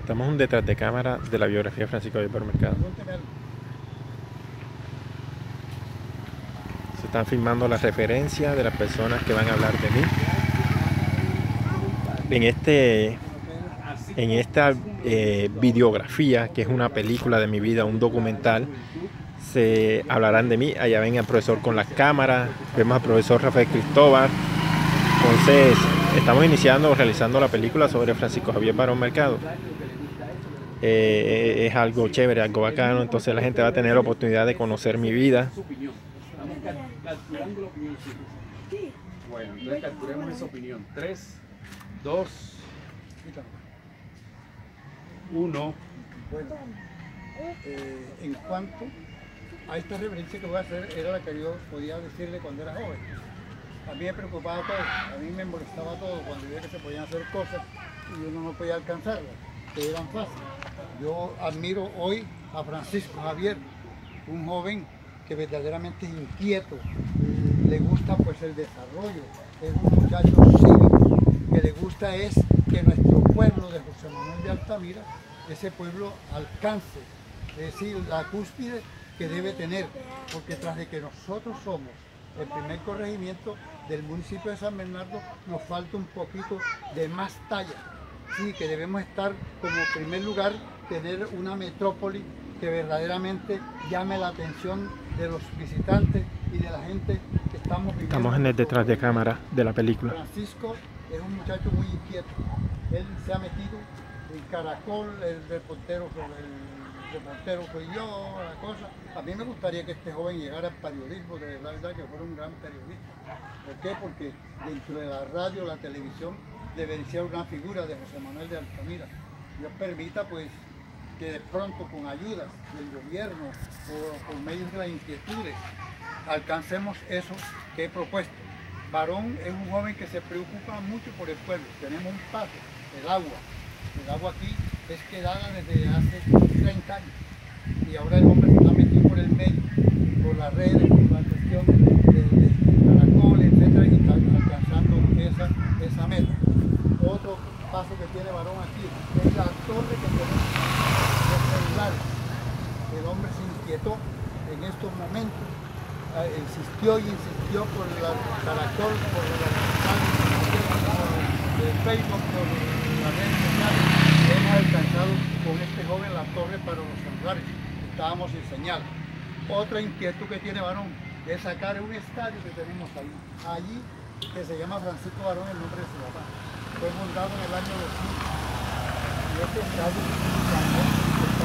Estamos un detrás de cámara de la biografía de Francisco Javier Mercado. Se están filmando las referencias de las personas que van a hablar de mí. En este en esta eh, videografía, que es una película de mi vida, un documental, se hablarán de mí. Allá ven al profesor con las cámaras, vemos al profesor Rafael Cristóbal. Entonces, estamos iniciando, realizando la película sobre Francisco Javier Barón Mercado. Eh, es algo chévere, algo bacano, entonces la gente va a tener la oportunidad de conocer mi vida. Estamos calculando la opinión. Bueno, entonces calculemos esa opinión. 3, 2, 1. Bueno, eh, en cuanto a esta referencia que voy a hacer, era la que yo podía decirle cuando era joven. A mí me preocupaba todo, a mí me molestaba todo cuando veía que se podían hacer cosas y uno no podía alcanzarlas, que eran fáciles. Yo admiro hoy a Francisco Javier, un joven que verdaderamente es inquieto, le gusta pues el desarrollo, es un muchacho cívico, que le gusta es que nuestro pueblo de José Manuel de Altamira, ese pueblo alcance, es decir, la cúspide que debe tener, porque tras de que nosotros somos el primer corregimiento del municipio de San Bernardo, nos falta un poquito de más talla. Sí, que debemos estar como primer lugar, tener una metrópoli que verdaderamente llame la atención de los visitantes y de la gente que estamos viviendo. Estamos en el detrás de cámara de la película. Francisco es un muchacho muy inquieto. Él se ha metido en Caracol, el reportero, el reportero soy yo, la cosa. A mí me gustaría que este joven llegara al periodismo, de verdad que fuera un gran periodista. ¿Por qué? Porque dentro de la radio, la televisión, debería ser una figura de José Manuel de Altamira. Dios permita pues que de pronto con ayudas del gobierno o por medio de las inquietudes alcancemos eso que he propuesto. Varón es un joven que se preocupa mucho por el pueblo. Tenemos un paso, el agua. El agua aquí es quedada desde hace 30 años. Y ahora el hombre se está metiendo por el medio, por las redes, por la cuestión de, de caracol, etcétera, y está alcanzando esa, esa meta. Otro paso que tiene varón aquí es la torre que tenemos celulares. El hombre se inquietó en estos momentos eh, insistió y insistió por la caracol, por la por el Facebook, por las redes sociales. Hemos alcanzado con este joven la torre para los celulares. Estábamos sin señal. Otra inquietud que tiene Varón es sacar un estadio que tenemos ahí. Allí, que se llama Francisco Varón, el nombre de su papá. Fue montado en el año 2000. Y este estadio